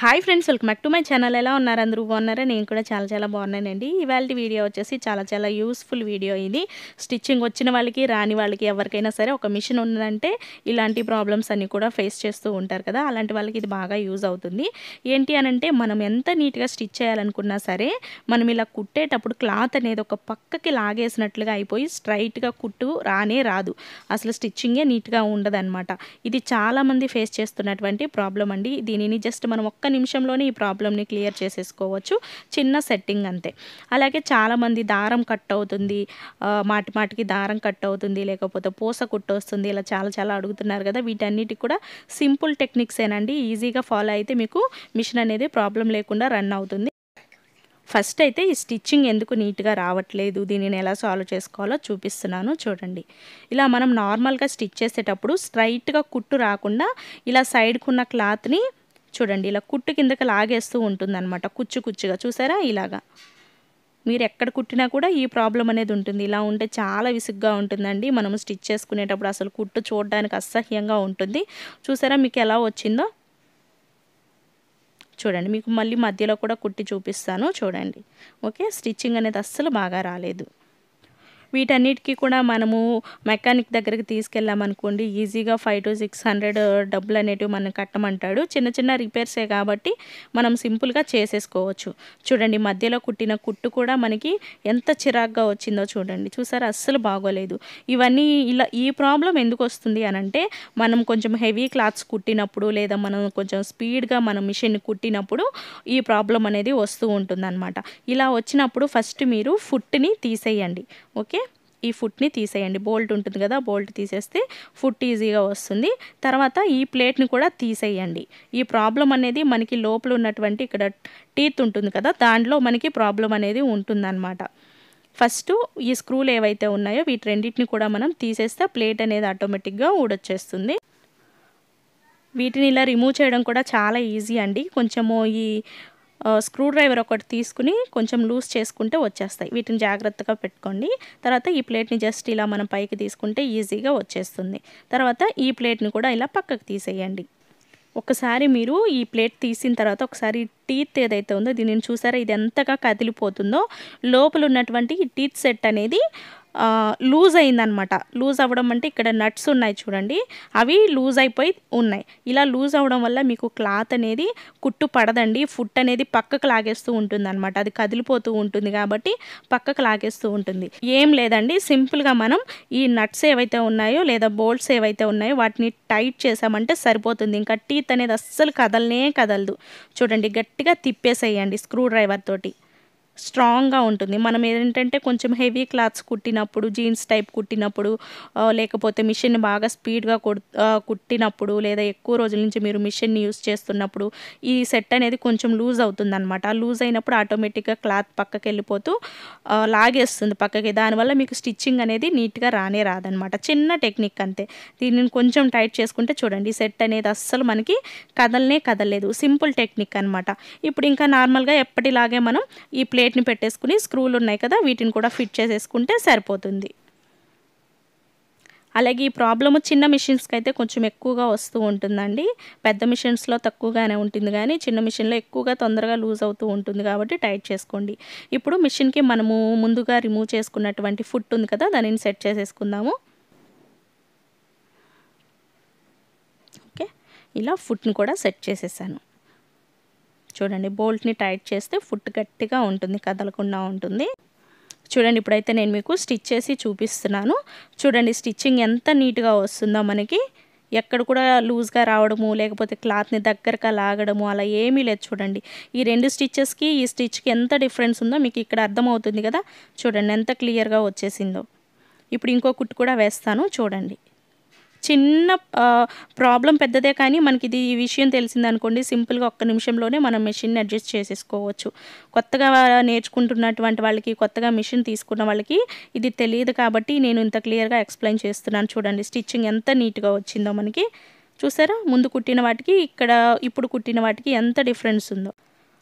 Hi friends welcome back to my channel ఎలా ఉన్నారు అందరూ? బాగున్నారా? నేను కూడా చాలా చాలా బాగున్నానండి. ఇవాళ వీడియో వచ్చేసి చాలా చాలా యూస్ఫుల్ వీడియో ఇది. స్టిచ్చింగ్ వచ్చిన వాళ్ళకి రాని వాళ్ళకి ఎవరికైనా సరే ఒక మిషన్ ఉందంటే ఇలాంటి ప్రాబ్లమ్స్ అన్నీ కూడా ఫేస్ చేస్తూ ఉంటారు కదా. అలాంటి వాళ్ళకి ఇది బాగా యూజ్ అవుతుంది. ఏంటి అని అంటే మనం ఎంత నీట్గా స్టిచ్ చేయాలనుకున్నా సరే మనం ఇలా కుట్టేటప్పుడు క్లాత్ అనేది ఒక పక్కకి లాగేసినట్లుగా అయిపోయి స్ట్రైట్గా కుట్టు రానే రాదు. అసలు స్టిచ్చింగే నీట్గా ఉండదన్నమాట. ఇది చాలామంది ఫేస్ చేస్తున్నటువంటి ప్రాబ్లం అండి. దీనిని జస్ట్ మనం ఒక్క నిమిషంలోనే ఈ ప్రాబ్లమ్ని క్లియర్ చేసేసుకోవచ్చు. చిన్న సెట్టింగ్ అంతే. అలాగే చాలామంది దారం కట్ అవుతుంది మాటి మాటికి దారం కట్ అవుతుంది లేకపోతే పూస కుట్టు వస్తుంది ఇలా చాలా చాలా అడుగుతున్నారు కదా. వీటన్నిటికి కూడా సింపుల్ టెక్నిక్స్ ఏనండి ఈజీగా ఫాలో అయితే మీకు మిషన్ అనేది ప్రాబ్లం లేకుండా రన్ అవుతుంది. ఫస్ట్ అయితే ఈ స్టిచ్చింగ్ ఎందుకు నీట్గా రావట్లేదు దీనిని ఎలా సాల్వ్ చేసుకోవాలో చూపిస్తున్నాను చూడండి. ఇలా మనం నార్మల్గా స్టిచ్ చేసేటప్పుడు స్ట్రైట్గా కుట్టు రాకుండా ఇలా సైడ్కు ఉన్న క్లాత్ని చూడండి ఇలా కుట్టు కిందకి లాగేస్తూ ఉంటుందన్నమాట కుచ్చు కుచ్చుగా. చూసారా? ఇలాగా. మీరు ఎక్కడ కుట్టినా కూడా ఈ ప్రాబ్లం అనేది ఉంటుంది. ఇలా ఉంటే చాలా విసుగ్గా ఉంటుందండి. మనం స్టిచ్ చేసుకునేటప్పుడు అసలు కుట్టు చూడడానికి అసహ్యంగా ఉంటుంది. చూసారా మీకు ఎలా వచ్చిందో? చూడండి మీకు మళ్ళీ మధ్యలో కూడా కుట్టి చూపిస్తాను. చూడండి. ఓకే? స్టిచ్చింగ్ అనేది అస్సలు బాగా రాలేదు. వీటన్నిటికీ కూడా మనము మెకానిక్ దగ్గరికి తీసుకెళ్ళామనుకోండి ఈజీగా ఫైవ్ టు సిక్స్ హండ్రెడ్ డబ్బులు అనేటివి మనం కట్టమంటాడు. చిన్న చిన్న రిపేర్సే కాబట్టి మనం సింపుల్గా చేసేసుకోవచ్చు. చూడండి మధ్యలో కుట్టిన కుట్టు కూడా మనకి ఎంత చిరాగ్గా వచ్చిందో చూడండి. చూసారా? అస్సలు బాగోలేదు. ఇవన్నీ ఇలా ఈ ప్రాబ్లం ఎందుకు వస్తుంది అని అంటే మనం కొంచెం హెవీ క్లాత్స్ కుట్టినప్పుడు లేదా మనం కొంచెం స్పీడ్గా మనం మిషన్ కుట్టినప్పుడు ఈ ప్రాబ్లం అనేది వస్తూ ఉంటుందన్నమాట. ఇలా వచ్చినప్పుడు ఫస్ట్ మీరు ఫుట్ని తీసేయండి. ఓకే? ఈ ఫుట్ని తీసేయండి. బోల్ట్ ఉంటుంది కదా బోల్ట్ తీసేస్తే ఫుట్ ఈజీగా వస్తుంది. తర్వాత ఈ ప్లేట్ని కూడా తీసేయండి. ఈ ప్రాబ్లం అనేది మనకి లోపల ఉన్నటువంటి ఇక్కడ టీత్ ఉంటుంది కదా దాంట్లో మనకి ప్రాబ్లం అనేది ఉంటుందన్నమాట. ఫస్ట్ ఈ స్క్రూలు ఏవైతే ఉన్నాయో వీటి రెండింటిని కూడా మనం తీసేస్తే ప్లేట్ అనేది ఆటోమేటిక్గా ఊడొచ్చేస్తుంది. వీటిని ఇలా రిమూవ్ చేయడం కూడా చాలా ఈజీ అండి. కొంచెము ఈ స్క్రూ డ్రైవర్ ఒకటి తీసుకుని కొంచెం లూజ్ చేసుకుంటే వచ్చేస్తాయి. వీటిని జాగ్రత్తగా పెట్టుకోండి. తర్వాత ఈ ప్లేట్ని జస్ట్ ఇలా మనం పైకి తీసుకుంటే ఈజీగా వచ్చేస్తుంది. తర్వాత ఈ ప్లేట్ని కూడా ఇలా పక్కకు తీసేయండి. ఒకసారి మీరు ఈ ప్లేట్ తీసిన తర్వాత ఒకసారి టీత్ ఏదైతే ఉందో దీనిని చూసారా? ఇది ఎంతగా కదిలిపోతుందో. లోపల ఉన్నటువంటి ఈ టీత్ సెట్ అనేది లూజ్ అయిందనమాట. లూజ్ అవ్వడం అంటే ఇక్కడ నట్స్ ఉన్నాయి చూడండి. అవి లూజ్ అయిపోయి ఉన్నాయి. ఇలా లూజ్ అవ్వడం వల్ల మీకు క్లాత్ అనేది కుట్టు పడదండి. ఫుట్ అనేది పక్కకు లాగేస్తూ ఉంటుంది అనమాట అది కదిలిపోతూ ఉంటుంది కాబట్టి పక్కకు లాగేస్తూ ఉంటుంది. ఏం లేదండి. సింపుల్గా మనం ఈ నట్స్ ఏవైతే ఉన్నాయో లేదా బోల్ట్స్ ఏవైతే ఉన్నాయో వాటిని టైట్ చేసామంటే సరిపోతుంది. ఇంకా టీత్ అనేది అస్సలు కదలనే కదలదు. చూడండి గట్టిగా తిప్పేసేయండి స్క్రూ డ్రైవర్ తోటి. స్ట్రాంగ్గా ఉంటుంది. మనం ఏంటంటే కొంచెం హెవీ క్లాత్స్ కుట్టినప్పుడు జీన్స్ టైప్ కుట్టినప్పుడు లేకపోతే మిషన్ బాగా స్పీడ్గా కుట్టినప్పుడు లేదా ఎక్కువ రోజుల నుంచి మీరు మిషన్ని యూస్ చేస్తున్నప్పుడు ఈ సెట్ అనేది కొంచెం లూజ్ అవుతుంది అనమాట లూజ్ అయినప్పుడు ఆటోమేటిక్గా క్లాత్ పక్కకి వెళ్ళిపోతూ లాగేస్తుంది పక్కకి. దానివల్ల మీకు స్టిచ్చింగ్ అనేది నీట్గా రానే రాదనమాట చిన్న టెక్నిక్ అంతే. దీనిని కొంచెం టైట్ చేసుకుంటే చూడండి సెట్ అనేది అస్సలు మనకి కదలనే కదలలేదు. సింపుల్ టెక్నిక్ అనమాట ఇప్పుడు ఇంకా నార్మల్గా ఎప్పటిలాగే మనం ఈ ప్లేట్ని పెట్టేసుకుని స్క్రూలు ఉన్నాయి కదా వీటిని కూడా ఫిట్ చేసేసుకుంటే సరిపోతుంది. అలాగే ఈ ప్రాబ్లము చిన్న మిషన్స్కి అయితే కొంచెం ఎక్కువగా వస్తూ ఉంటుందండి. పెద్ద మిషన్స్లో తక్కువగానే ఉంటుంది కానీ చిన్న మిషన్లో ఎక్కువగా తొందరగా లూజ్ అవుతూ ఉంటుంది కాబట్టి టైట్ చేసుకోండి. ఇప్పుడు మిషన్కి మనము ముందుగా రిమూవ్ చేసుకున్నటువంటి ఫుట్ ఉంది కదా దానిని సెట్ చేసేసుకుందాము. ఓకే. ఇలా ఫుట్ని కూడా సెట్ చేసేసాను. చూడండి బోల్ట్ని టైట్ చేస్తే ఫుట్ గట్టిగా ఉంటుంది కదలకుండా ఉంటుంది. చూడండి ఇప్పుడైతే నేను మీకు స్టిచ్ చేసి చూపిస్తున్నాను. చూడండి స్టిచ్చింగ్ ఎంత నీట్గా వస్తుందో మనకి. ఎక్కడ కూడా లూజ్గా రావడము లేకపోతే క్లాత్ని దగ్గరగా లాగడము అలా ఏమీ లేదు చూడండి. ఈ రెండు స్టిచ్చెస్కి ఈ స్టిచ్కి ఎంత డిఫరెన్స్ ఉందో మీకు ఇక్కడ అర్థమవుతుంది కదా. చూడండి ఎంత క్లియర్గా వచ్చేసిందో. ఇప్పుడు ఇంకో కుట్టు కూడా వేస్తాను చూడండి. చిన్న ప్రాబ్లం పెద్దదే కానీ మనకి ఇది ఈ విషయం తెలిసిందనుకోండి సింపుల్గా ఒక్క నిమిషంలోనే మనం మెషిన్ అడ్జస్ట్ చేసేసుకోవచ్చు. కొత్తగా నేర్చుకుంటున్నటువంటి వాళ్ళకి కొత్తగా మిషన్ తీసుకున్న వాళ్ళకి ఇది తెలియదు కాబట్టి నేను ఇంత క్లియర్గా ఎక్స్ప్లెయిన్ చేస్తున్నాను చూడండి. స్టిచ్చింగ్ ఎంత నీట్గా వచ్చిందో మనకి. చూసారా? ముందు కుట్టిన వాటికి ఇక్కడ ఇప్పుడు కుట్టిన వాటికి ఎంత డిఫరెన్స్ ఉందో.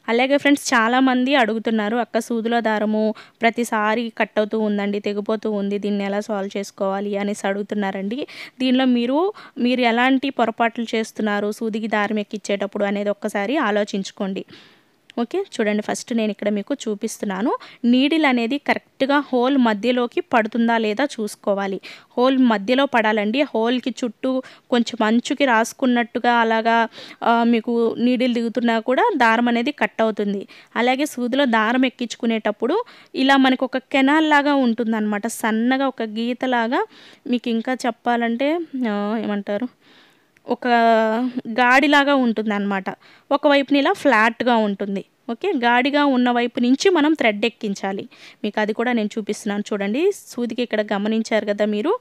అలాగే ఫ్రెండ్స్ చాలామంది అడుగుతున్నారు అక్క సూదుల దారము ప్రతిసారి కట్ అవుతూ ఉందండి తెగిపోతూ ఉంది దీన్ని ఎలా సాల్వ్ చేసుకోవాలి? అనేసి అడుగుతున్నారండి. దీనిలో మీరు మీరు ఎలాంటి పొరపాట్లు చేస్తున్నారు సూదికి దారం ఎక్కిచ్చేటప్పుడు అనేది ఒక్కసారి ఆలోచించుకోండి. ఓకే చూడండి ఫస్ట్ నేను ఇక్కడ మీకు చూపిస్తున్నాను. నీడిల్ అనేది కరెక్ట్గా హోల్ మధ్యలోకి పడుతుందా లేదా చూసుకోవాలి. హోల్ మధ్యలో పడాలండి. హోల్కి చుట్టూ కొంచెం అంచుకి రాసుకున్నట్టుగా అలాగా మీకు నీడిల్ దిగుతున్నా కూడా దారం అనేది కట్ అవుతుంది. అలాగే సూదిలో దారం ఎక్కించుకునేటప్పుడు ఇలా మనకు ఒక కెనాల్ లాగా ఉంటుందన్నమాట. సన్నగా ఒక గీతలాగా మీకు ఇంకా చెప్పాలంటే ఏమంటారు? ఒక గాడిలాగా ఉంటుంది అనమాట ఒకవైపుని ఇలా ఫ్లాట్గా ఉంటుంది. ఓకే? గాడిగా ఉన్న వైపు నుంచి మనం థ్రెడ్ ఎక్కించాలి. మీకు అది కూడా నేను చూపిస్తున్నాను చూడండి. సూదికి ఇక్కడ గమనించారు కదా మీరు?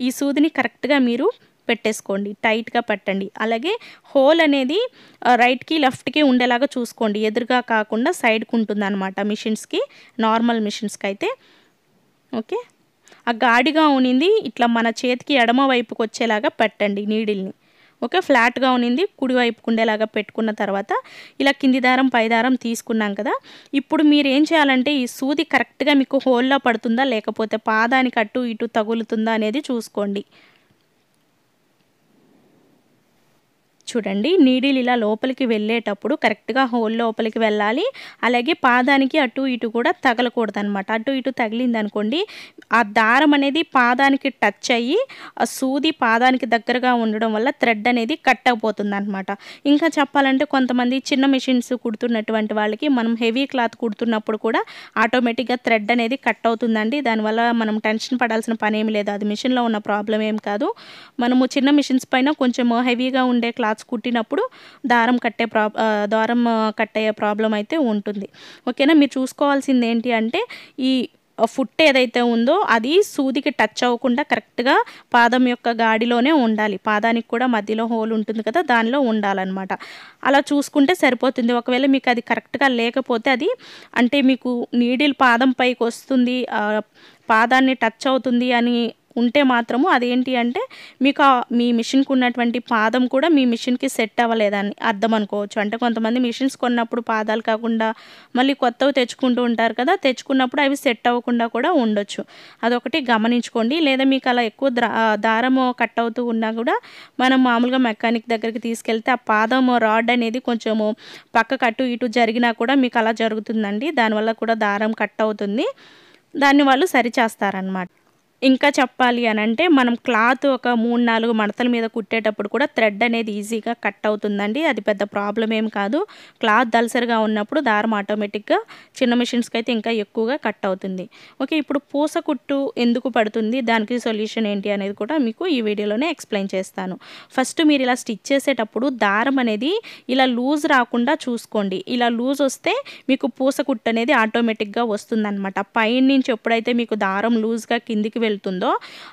ఈ సూదిని కరెక్ట్గా మీరు పెట్టేసుకోండి. టైట్గా పెట్టండి. అలాగే హోల్ అనేది రైట్కి లెఫ్ట్కి ఉండేలాగా చూసుకోండి. ఎదురుగా కాకుండా సైడ్కి ఉంటుంది అనమాట మిషన్స్కి నార్మల్ మిషన్స్కి అయితే. ఓకే? ఆ గాడిగా ఉనింది. ఇట్లా మన చేతికి ఎడమ వైపుకి వచ్చేలాగా పెట్టండి నీడిల్ని. ఓకే ఫ్లాట్గా ఉనింది. కుడివైపుకు ఉండేలాగా పెట్టుకున్న తర్వాత ఇలా కింది దారం పై దారం తీసుకున్నాం కదా. ఇప్పుడు మీరు ఏం చేయాలంటే ఈ సూది కరెక్ట్గా మీకు హోల్లో పడుతుందా లేకపోతే పాదానికి అటు ఇటు తగులుతుందా అనేది చూసుకోండి. చూడండి. నీడిల్ ఇలా లోపలికి వెళ్ళేటప్పుడు కరెక్ట్గా హోల్ లోపలికి వెళ్ళాలి. అలాగే పాదానికి అటు ఇటు కూడా తగలకూడదు అనమాట అటు ఇటు తగిలింది అనుకోండి ఆ దారం అనేది పాదానికి టచ్ అయ్యి ఆ సూది పాదానికి దగ్గరగా ఉండడం వల్ల థ్రెడ్ అనేది కట్ అయిపోతుంది అనమాట ఇంకా చెప్పాలంటే కొంతమంది చిన్న మిషన్స్ కుడుతున్నటువంటి వాళ్ళకి మనం హెవీ క్లాత్ కుడుతున్నప్పుడు కూడా ఆటోమేటిక్గా థ్రెడ్ అనేది కట్ అవుతుందండి దానివల్ల మనం టెన్షన్ పడాల్సిన పని ఏమి లేదు. అది మిషన్లో ఉన్న ప్రాబ్లం ఏం కాదు. మనము చిన్న మిషన్స్ పైన కొంచెం హెవీగా ఉండే క్లాత్ క్లాత్స్ కుట్టినప్పుడు దారం కట్టే ప్రా దారం కట్టే ప్రాబ్లం అయితే ఉంటుంది. ఓకేనా? మీరు చూసుకోవాల్సింది ఏంటి అంటే ఈ ఫుట్ ఏదైతే ఉందో అది సూదికి టచ్ అవ్వకుండా కరెక్ట్గా పాదం యొక్క గాడిలోనే ఉండాలి. పాదానికి కూడా మధ్యలో హోల్ ఉంటుంది కదా దానిలో ఉండాలన్నమాట. అలా చూసుకుంటే సరిపోతుంది. ఒకవేళ మీకు అది కరెక్ట్గా లేకపోతే అది అంటే మీకు నీడిల్ పాదం పైకి వస్తుంది పాదాన్ని టచ్ అవుతుంది అని ఉంటే మాత్రము అదేంటి అంటే మీకు మీ మిషన్కి ఉన్నటువంటి పాదం కూడా మీ మిషన్కి సెట్ అవ్వలేదని అర్థం అనుకోవచ్చు. అంటే కొంతమంది మిషన్స్ కొన్నప్పుడు పాదాలు కాకుండా మళ్ళీ కొత్తవి తెచ్చుకుంటూ ఉంటారు కదా తెచ్చుకున్నప్పుడు అవి సెట్ అవ్వకుండా కూడా ఉండొచ్చు. అదొకటి గమనించుకోండి. లేదా మీకు అలా ఎక్కువ ద్రా దారము కట్ అవుతూ ఉన్నా కూడా మనం మామూలుగా మెకానిక్ దగ్గరికి తీసుకెళ్తే ఆ పాదం రాడ్ అనేది కొంచెము పక్కకు అటు ఇటు జరిగినా కూడా మీకు అలా జరుగుతుందండి. దానివల్ల కూడా దారం కట్ అవుతుంది. దాన్ని వాళ్ళు సరిచేస్తారనమాట ఇంకా చెప్పాలి అని అంటే మనం క్లాత్ ఒక మూడు నాలుగు మడతల మీద కుట్టేటప్పుడు కూడా థ్రెడ్ అనేది ఈజీగా కట్ అవుతుందండి. అది పెద్ద ప్రాబ్లం ఏం కాదు. క్లాత్ దలసరిగా ఉన్నప్పుడు దారం ఆటోమేటిక్గా చిన్న మిషన్స్కి అయితే ఇంకా ఎక్కువగా కట్ అవుతుంది. ఓకే ఇప్పుడు పూస కుట్టు ఎందుకు పడుతుంది? దానికి సొల్యూషన్ ఏంటి అనేది కూడా మీకు ఈ వీడియోలోనే ఎక్స్ప్లెయిన్ చేస్తాను. ఫస్ట్ మీరు ఇలా స్టిచ్ చేసేటప్పుడు దారం అనేది ఇలా లూజ్ రాకుండా చూసుకోండి. ఇలా లూజ్ వస్తే మీకు పూస కుట్టు అనేది ఆటోమేటిక్గా వస్తుందన్నమాట. పైన నుంచి ఎప్పుడైతే మీకు దారం లూజ్గా కిందికి వెళ్తుందో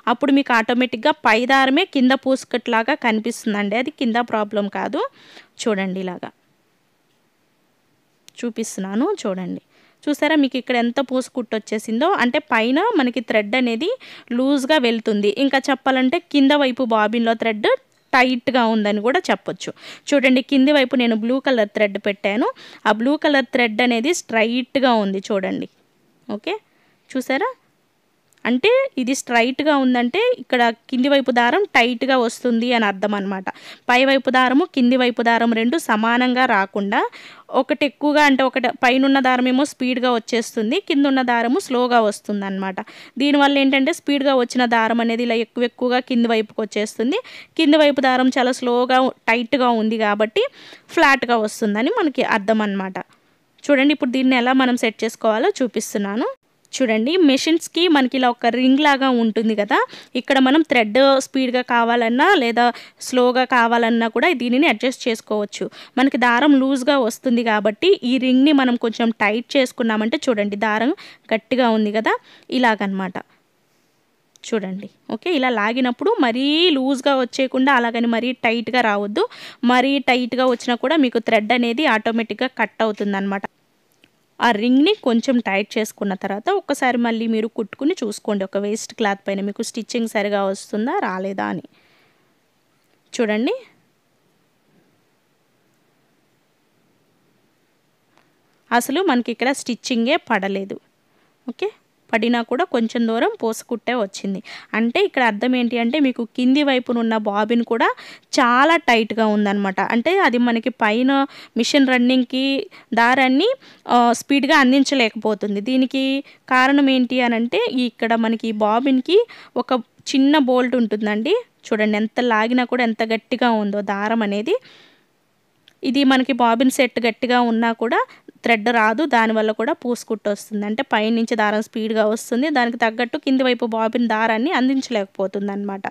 అప్పుడు మీకు ఆటోమేటిక్గా పై దారమే కింద పూసుకట్లాగా కనిపిస్తుందండి. అది కింద ప్రాబ్లం కాదు. చూడండి ఇలాగా. చూపిస్తున్నాను చూడండి. చూసారా? మీకు ఇక్కడ ఎంత పూసుకుట్టు వచ్చేసిందో అంటే పైన మనకి థ్రెడ్ అనేది లూజ్గా వెళ్తుంది. ఇంకా చెప్పాలంటే కింద వైపు బాబిన్లో థ్రెడ్ టైట్గా ఉందని కూడా చెప్పొచ్చు. చూడండి కింది వైపు నేను బ్లూ కలర్ థ్రెడ్ పెట్టాను. ఆ బ్లూ కలర్ థ్రెడ్ అనేది స్ట్రైట్గా ఉంది చూడండి. ఓకే? చూసారా? అంటే ఇది స్ట్రైట్గా ఉందంటే ఇక్కడ కింది వైపు దారం టైట్గా వస్తుంది అని అర్థం అనమాట పై వైపు దారము కింది వైపు దారం రెండు సమానంగా రాకుండా ఒకటి ఎక్కువగా అంటే ఒకటి పైన దారం ఏమో స్పీడ్గా వచ్చేస్తుంది కింద ఉన్న దారము స్లోగా వస్తుంది అనమాట దీనివల్ల ఏంటంటే స్పీడ్గా వచ్చిన దారం అనేది ఇలా ఎక్కువ ఎక్కువగా కింది వైపుకి వచ్చేస్తుంది. కింది వైపు దారం చాలా స్లోగా టైట్గా ఉంది కాబట్టి ఫ్లాట్గా వస్తుందని మనకి అర్థం అనమాట చూడండి ఇప్పుడు దీన్ని ఎలా మనం సెట్ చేసుకోవాలో చూపిస్తున్నాను. చూడండి మెషిన్స్కి మనకి ఇలా ఒక రింగ్ లాగా ఉంటుంది కదా. ఇక్కడ మనం థ్రెడ్ స్పీడ్గా కావాలన్నా లేదా స్లోగా కావాలన్నా కూడా దీనిని అడ్జస్ట్ చేసుకోవచ్చు. మనకి దారం లూజ్గా వస్తుంది కాబట్టి ఈ రింగ్ని మనం కొంచెం టైట్ చేసుకున్నామంటే చూడండి దారం గట్టిగా ఉంది కదా. ఇలాగనమాట. చూడండి ఓకే? ఇలా లాగినప్పుడు మరీ లూజ్గా వచ్చేయకుండా అలాగని మరీ టైట్గా రావద్దు. మరీ టైట్గా వచ్చినా కూడా మీకు థ్రెడ్ అనేది ఆటోమేటిక్గా కట్ అవుతుంది ఆ రింగ్ని కొంచెం టైట్ చేసుకున్న తర్వాత ఒక్కసారి మళ్ళీ మీరు కుట్టుకుని చూసుకోండి. ఒక వేస్ట్ క్లాత్ పైన మీకు స్టిచ్చింగ్ సరిగా వస్తుందా రాలేదా అని. చూడండి. అసలు మనకి ఇక్కడ స్టిచ్చింగే పడలేదు. ఓకే? పడినా కూడా కొంచెం దూరం పోసుకుంటే వచ్చింది. అంటే ఇక్కడ అర్థం ఏంటి అంటే మీకు కింది వైపున ఉన్న బాబిన్ కూడా చాలా టైట్గా ఉందన్నమాట. అంటే అది మనకి పైన మిషన్ రన్నింగ్కి దారాన్ని స్పీడ్గా అందించలేకపోతుంది. దీనికి కారణం ఏంటి అని అంటే ఇక్కడ మనకి బాబిన్కి ఒక చిన్న బోల్ట్ ఉంటుందండి. చూడండి ఎంత లాగినా కూడా ఎంత గట్టిగా ఉందో దారం అనేది. ఇది మనకి బాబిన్ సెట్ గట్టిగా ఉన్నా కూడా థ్రెడ్ రాదు దానివల్ల కూడా పూసుకుట్టు వస్తుంది. అంటే పైనుంచి దారం స్పీడ్గా వస్తుంది. దానికి తగ్గట్టు కింది వైపు బాబిన్ దారాన్ని అందించలేకపోతుంది అనమాట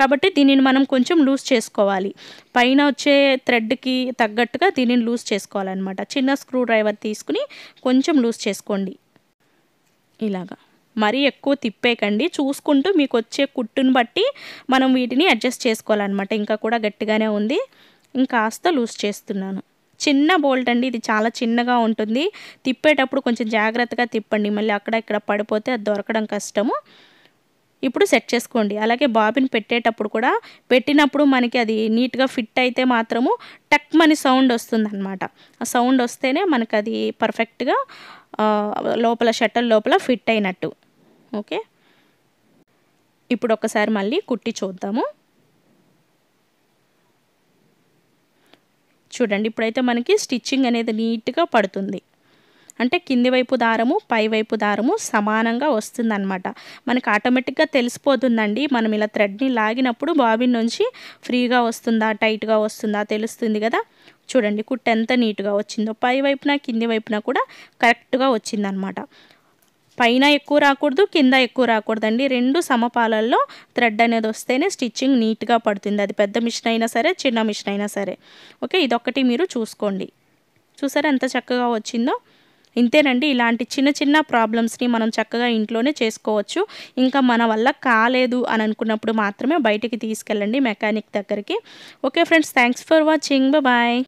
కాబట్టి దీనిని మనం కొంచెం లూజ్ చేసుకోవాలి. పైన వచ్చే థ్రెడ్కి తగ్గట్టుగా దీనిని లూజ్ చేసుకోవాలన్నమాట. చిన్న స్క్రూ డ్రైవర్ తీసుకుని కొంచెం లూజ్ చేసుకోండి. ఇలాగా. మరీ ఎక్కువ తిప్పేకండి చూసుకుంటూ మీకు వచ్చే కుట్టుని బట్టి మనం వీటిని అడ్జస్ట్ చేసుకోవాలన్నమాట. ఇంకా కూడా గట్టిగానే ఉంది. ఇంకాస్త లూజ్ చేస్తున్నాను. చిన్న బోల్ట్ అండి ఇది చాలా చిన్నగా ఉంటుంది. తిప్పేటప్పుడు కొంచెం జాగ్రత్తగా తిప్పండి మళ్ళీ అక్కడ ఇక్కడ పడిపోతే అది దొరకడం కష్టము. ఇప్పుడు సెట్ చేసుకోండి. అలాగే బాబిన్ పెట్టేటప్పుడు కూడా పెట్టినప్పుడు మనకి అది నీట్గా ఫిట్ అయితే మాత్రము టక్ మని సౌండ్ వస్తుంది అనమాట ఆ సౌండ్ వస్తేనే మనకు అది పర్ఫెక్ట్గా లోపల షట్టల్ లోపల ఫిట్ అయినట్టు. ఓకే? ఇప్పుడు ఒకసారి మళ్ళీ కుట్టి చూద్దాము. చూడండి ఇప్పుడైతే మనకి స్టిచ్చింగ్ అనేది నీట్గా పడుతుంది. అంటే కింది వైపు దారము పై వైపు దారము సమానంగా వస్తుందన్నమాట. మనకి ఆటోమేటిక్గా తెలిసిపోతుందండి. మనం ఇలా థ్రెడ్ని లాగినప్పుడు బాబిన్ నుంచి ఫ్రీగా వస్తుందా టైట్గా వస్తుందా తెలుస్తుంది కదా. చూడండి కుట్టు ఎంత నీట్గా వచ్చిందో. పై వైపున కింది వైపున కూడా కరెక్ట్గా వచ్చిందనమాట పైన ఎక్కువ రాకూడదు కింద ఎక్కువ రాకూడదండి. రెండు సమపాలల్లో థ్రెడ్ అనేది వస్తేనే స్టిచ్చింగ్ నీట్గా పడుతుంది. అది పెద్ద మిషన్ అయినా సరే చిన్న మిషన్ అయినా సరే. ఓకే ఇదొకటి మీరు చూసుకోండి. చూసారా ఎంత చక్కగా వచ్చిందో? ఇంతేనండి ఇలాంటి చిన్న చిన్న ప్రాబ్లమ్స్ని మనం చక్కగా ఇంట్లోనే చేసుకోవచ్చు. ఇంకా మన వల్ల కాలేదు అని అనుకున్నప్పుడు మాత్రమే బయటికి తీసుకెళ్ళండి మెకానిక్ దగ్గరికి. Okay friends thanks for watching. Bye.